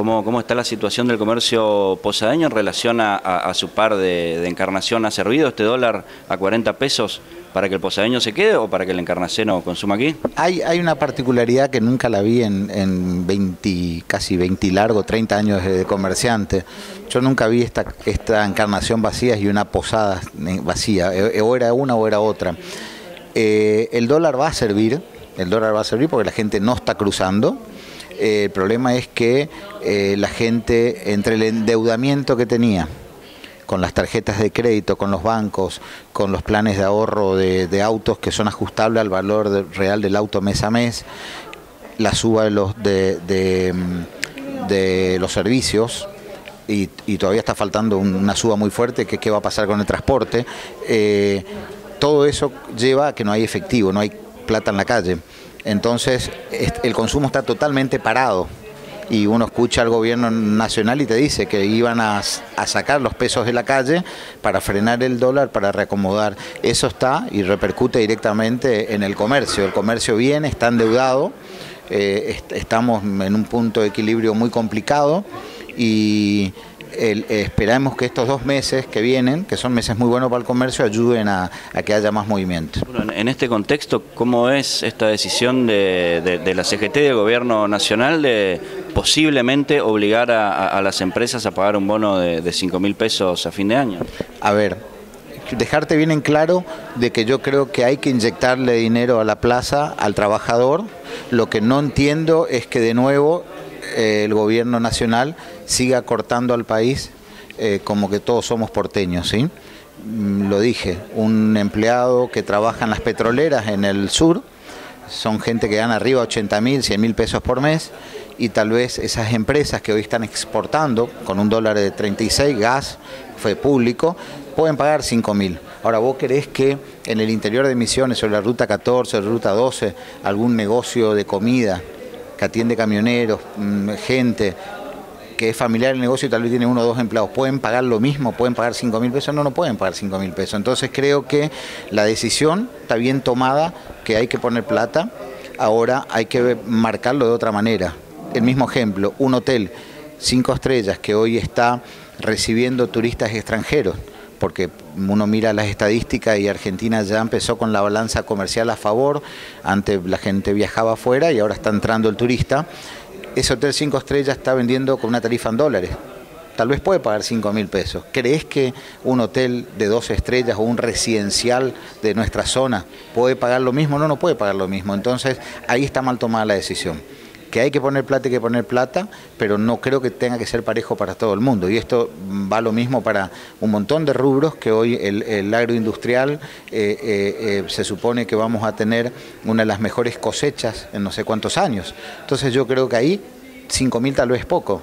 ¿Cómo, ¿Cómo está la situación del comercio posadeño en relación a, su par de, encarnación? ¿Ha servido este dólar a 40 pesos para que el posadeño se quede o para que el encarnaceno consuma aquí? Hay, hay una particularidad que nunca la vi en, en 20, casi 20 largo, 30 años de comerciante. Yo nunca vi esta, esta encarnación vacía y una posada vacía, e, e, o era una o era otra. Eh, el dólar va a servir, el dólar va a servir porque la gente no está cruzando, eh, el problema es que eh, la gente, entre el endeudamiento que tenía, con las tarjetas de crédito, con los bancos, con los planes de ahorro de, autos que son ajustables al valor real del auto mes a mes, la suba de los, de, los servicios, y, todavía está faltando una suba muy fuerte, que qué va a pasar con el transporte, eh, todo eso lleva a que no hay efectivo, no hay plata en la calle. Entonces el consumo está totalmente parado y uno escucha al gobierno nacional y te dice que iban a, sacar los pesos de la calle para frenar el dólar, para reacomodar. Eso está y repercute directamente en el comercio. El comercio viene, está endeudado, eh, estamos en un punto de equilibrio muy complicado y el, esperamos que estos dos meses que vienen, que son meses muy buenos para el comercio, ayuden a, que haya más movimiento. en este contexto, ¿cómo es esta decisión de, la CGT, del Gobierno Nacional, de posiblemente obligar a, las empresas a pagar un bono de, de 5 mil pesos a fin de año? A ver, dejarte bien en claro de que yo creo que hay que inyectarle dinero a la plaza, al trabajador. Lo que no entiendo es que de nuevo el gobierno nacional siga cortando al país eh, como que todos somos porteños, ¿sí? Mm, lo dije, un empleado que trabaja en las petroleras en el sur, son gente que gana arriba 80 mil, 100 mil pesos por mes y tal vez esas empresas que hoy están exportando con un dólar de 36, gas, fue público, pueden pagar 5 mil. Ahora, ¿vos querés que en el interior de Misiones, o la ruta 14, ruta 12, algún negocio de comida que atiende camioneros, mm, gente que es familiar el negocio y tal vez tiene uno o dos empleados, ¿pueden pagar lo mismo? ¿Pueden pagar 5 mil pesos? No, no pueden pagar 5 mil pesos. Entonces creo que la decisión está bien tomada, que hay que poner plata, ahora hay que marcarlo de otra manera. El mismo ejemplo, un hotel cinco estrellas que hoy está recibiendo turistas extranjeros, porque uno mira las estadísticas y Argentina ya empezó con la balanza comercial a favor, antes la gente viajaba afuera y ahora está entrando el turista. Ese hotel 5 estrellas está vendiendo con una tarifa en dólares. Tal vez puede pagar 5 mil pesos. ¿Crees que un hotel de dos estrellas o un residencial de nuestra zona puede pagar lo mismo? No, no puede pagar lo mismo. Entonces ahí está mal tomada la decisión que hay que poner plata, hay que poner plata, pero no creo que tenga que ser parejo para todo el mundo. Y esto va lo mismo para un montón de rubros que hoy el, agroindustrial eh, eh, eh, se supone que vamos a tener una de las mejores cosechas en no sé cuántos años. Entonces yo creo que ahí 5.000 tal vez poco,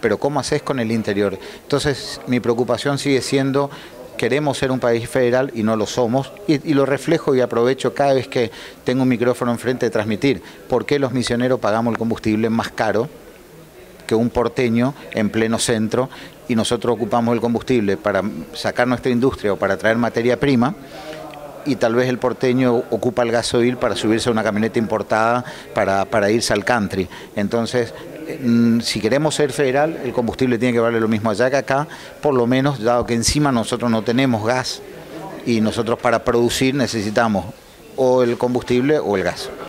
pero ¿cómo haces con el interior? Entonces mi preocupación sigue siendo queremos ser un país federal y no lo somos, y, lo reflejo y aprovecho cada vez que tengo un micrófono enfrente de transmitir. ¿Por qué los misioneros pagamos el combustible más caro que un porteño en pleno centro y nosotros ocupamos el combustible para sacar nuestra industria o para traer materia prima? y tal vez el porteño ocupa el gasoil para subirse a una camioneta importada para, irse al country. Entonces, si queremos ser federal, el combustible tiene que valer lo mismo allá que acá, por lo menos, dado que encima nosotros no tenemos gas y nosotros para producir necesitamos o el combustible o el gas.